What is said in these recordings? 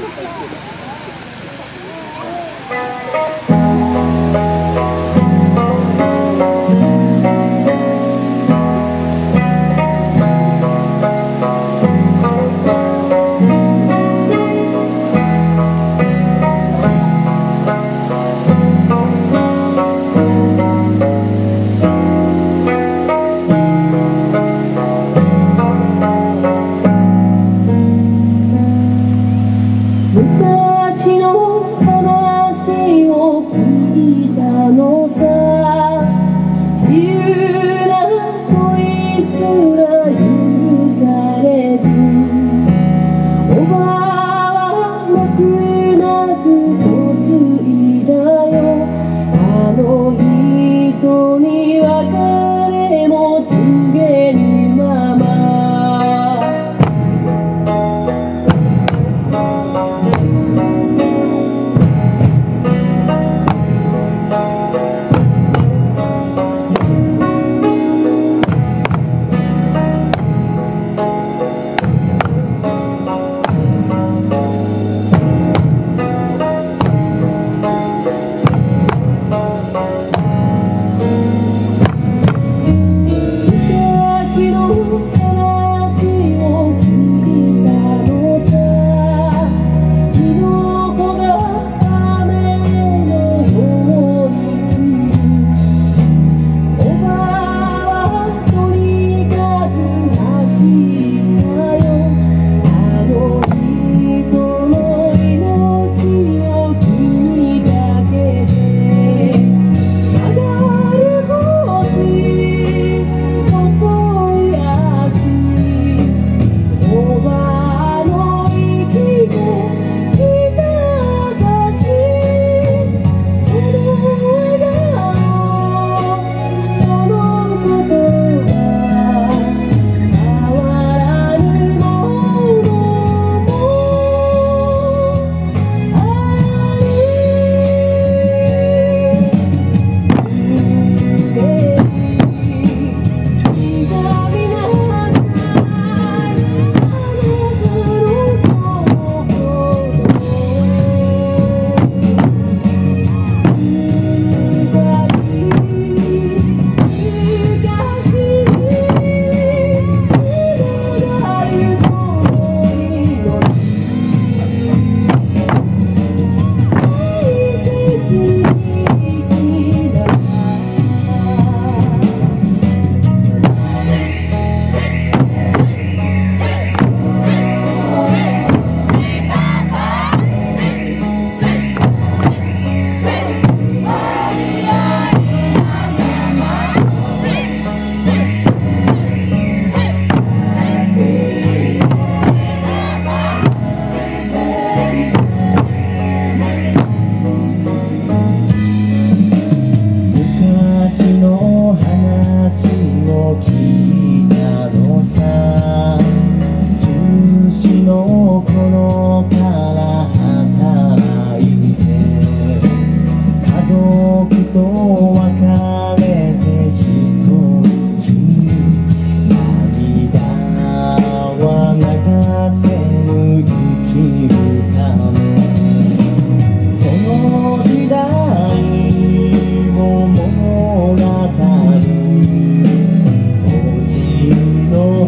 昔の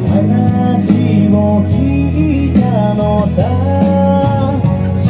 話を聞いたのさ。し